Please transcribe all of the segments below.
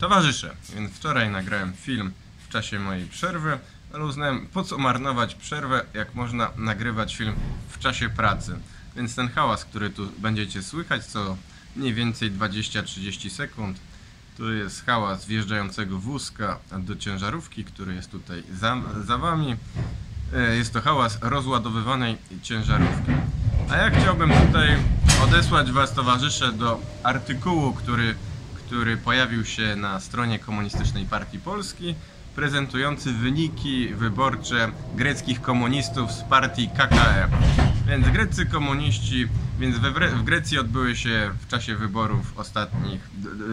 Towarzysze, więc wczoraj nagrałem film w czasie mojej przerwy, ale uznałem, po co marnować przerwę, jak można nagrywać film w czasie pracy. Więc ten hałas, który tu będziecie słychać, co mniej więcej 20-30 sekund, to jest hałas wjeżdżającego wózka do ciężarówki, który jest tutaj za, za wami. E, Jest to hałas rozładowywanej ciężarówki. A ja chciałbym tutaj odesłać Was, towarzysze, do artykułu, który, który pojawił się na stronie Komunistycznej Partii Polski, prezentujący wyniki wyborcze greckich komunistów z partii KKE. Więc greccy komuniści, więc we, w Grecji odbyły się w czasie wyborów ostatnich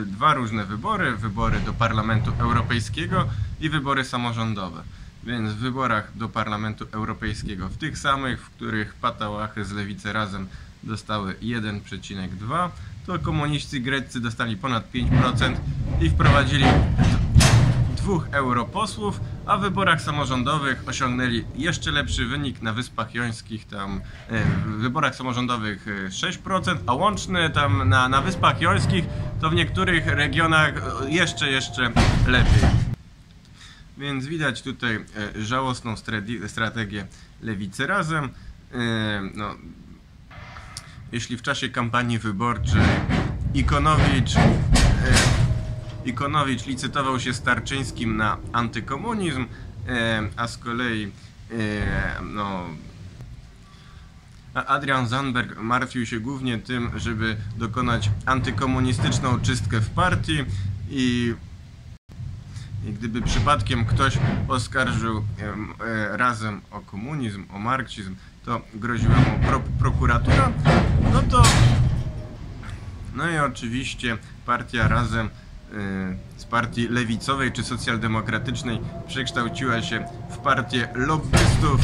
dwa różne wybory, wybory do Parlamentu Europejskiego i wybory samorządowe. Więc w wyborach do Parlamentu Europejskiego, w tych samych, w których patałachy z lewicy razem dostały 1,2, to komuniści greccy dostali ponad 5% i wprowadzili dwóch europosłów, a w wyborach samorządowych osiągnęli jeszcze lepszy wynik na Wyspach Jońskich, tam e, w wyborach samorządowych e, 6%, a łączny tam na, na Wyspach Jońskich to w niektórych regionach e, jeszcze, jeszcze lepiej. Więc widać tutaj e, żałosną strategię lewicy razem. E, No, jeśli w czasie kampanii wyborczej Ikonowicz, e, Ikonowicz licytował się z Tarczyńskim na antykomunizm, e, a z kolei e, no, Adrian Zandberg martwił się głównie tym, żeby dokonać antykomunistyczną czystkę w partii i i gdyby przypadkiem ktoś oskarżył e, razem o komunizm, o marksizm, to groziła mu pro, prokuratura, no to no i oczywiście partia razem e, z partii lewicowej czy socjaldemokratycznej przekształciła się w partię lobbystów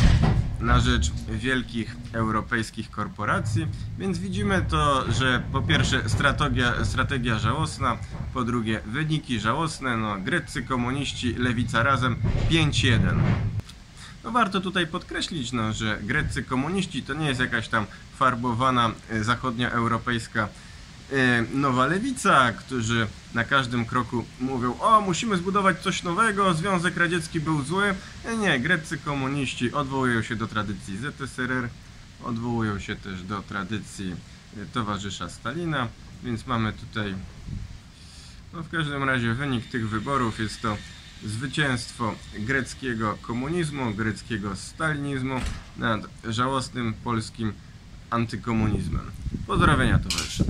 na rzecz wielkich europejskich korporacji, więc widzimy to, że po pierwsze strategia, strategia żałosna, po drugie wyniki żałosne, no greccy komuniści, lewica razem 5-1. No warto tutaj podkreślić, no, że greccy komuniści to nie jest jakaś tam farbowana e, zachodnioeuropejska e, nowa lewica, którzy na każdym kroku mówią, o musimy zbudować coś nowego, Związek Radziecki był zły. Nie, nie, greccy komuniści odwołują się do tradycji ZSRR, odwołują się też do tradycji e, towarzysza Stalina, więc mamy tutaj no w każdym razie wynik tych wyborów jest to zwycięstwo greckiego komunizmu, greckiego stalinizmu nad żałosnym polskim antykomunizmem. Pozdrowienia towarzysze.